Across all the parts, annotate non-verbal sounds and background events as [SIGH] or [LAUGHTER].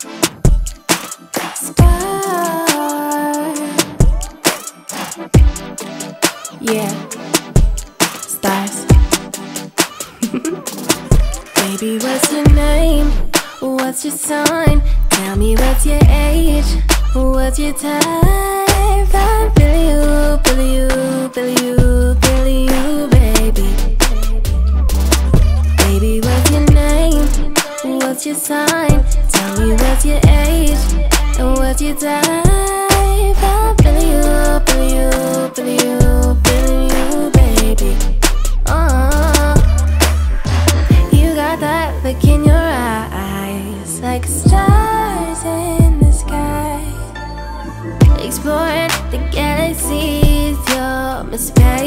Star. Yeah, stars. [LAUGHS] Baby, what's your name? What's your sign? Tell me what's your age? What's your type? I'm feeling you, feeling you, feeling you, feeling you, baby. Baby, what's your name? What's your sign? What's your age? And what's your type? I'm feeling you, feeling you, feeling you, feeling you, baby. Uh, you got that look in your eyes, like stars in the sky. Exploring the galaxies, you're my spaceship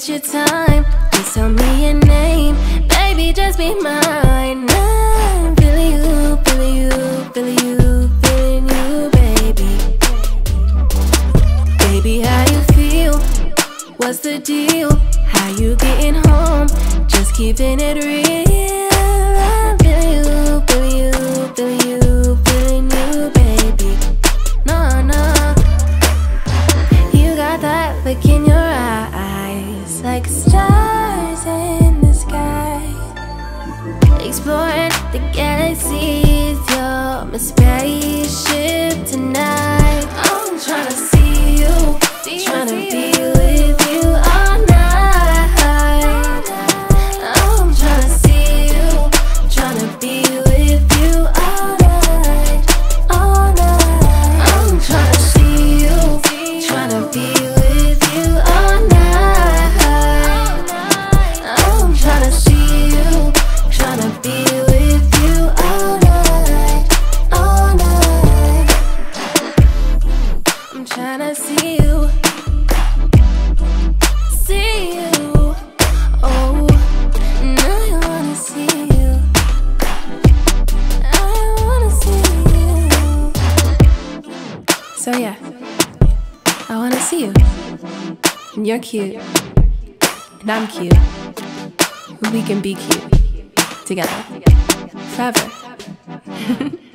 waste your time. Just tell me your name, baby, just be mine. I'm feeling you, feeling you, feeling you, feeling you, baby. Baby, how you feel? What's the deal? How you getting home? Just keeping it real. Like stars in the sky. Exploring the galaxies, you're my spaceship tonight. I'm tryna see you, tryna be I'm see you, see you. Oh, now I wanna see you. I wanna see you. So yeah, I wanna see you. And you're cute, and I'm cute. We can be cute together forever. [LAUGHS]